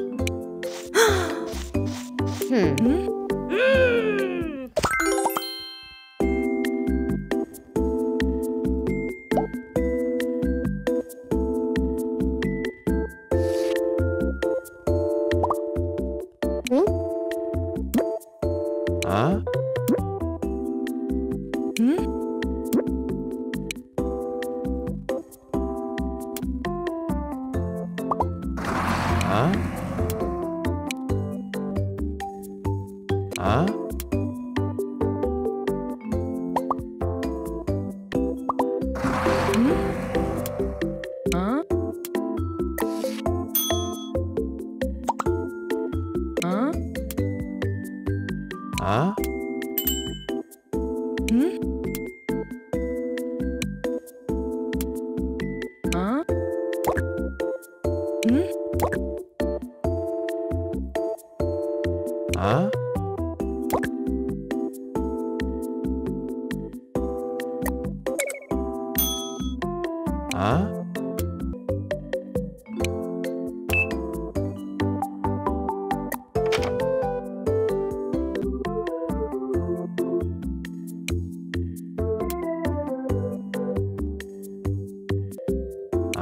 음. 음. 음? 아? 아?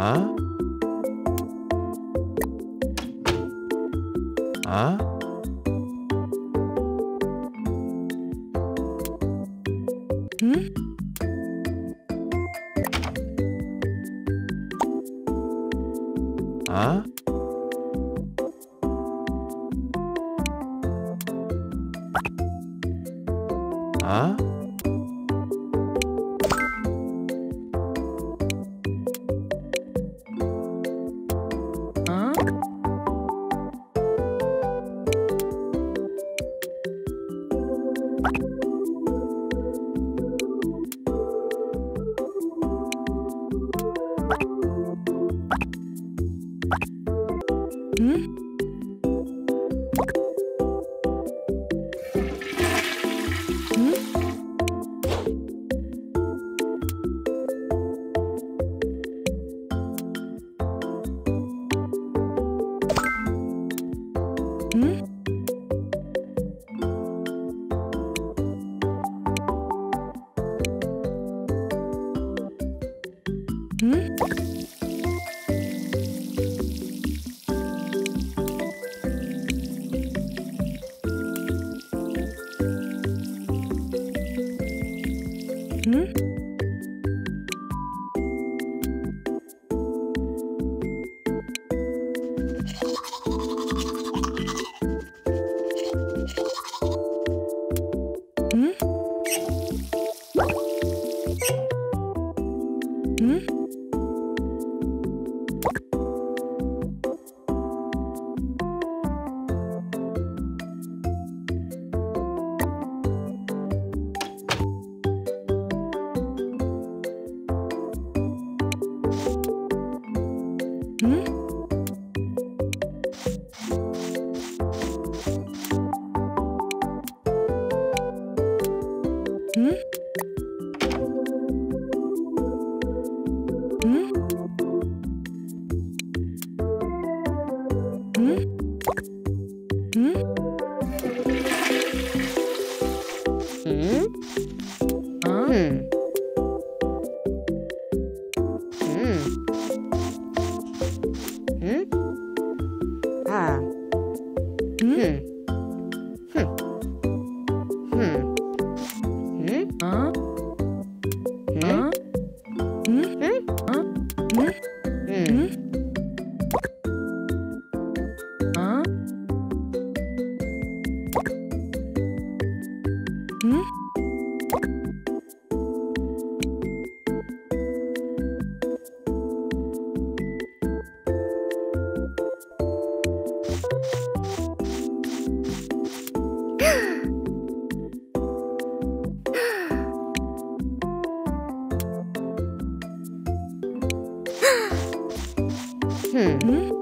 아? 아? 응? 아? 아? 嗯。Mm. 음.